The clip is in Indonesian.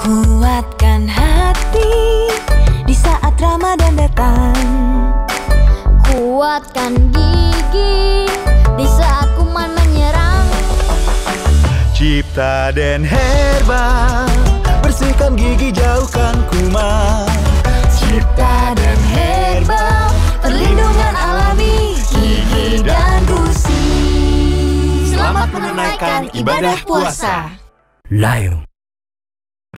Kuatkan hati di saat Ramadan datang. Kuatkan gigi di saat kuman menyerang. Cipta dan herba Bersihkan gigi jauhkan kuman. Cipta dan herba Perlindungan alami Gigi dan gusi. Selamat menunaikan ibadah puasa. Layung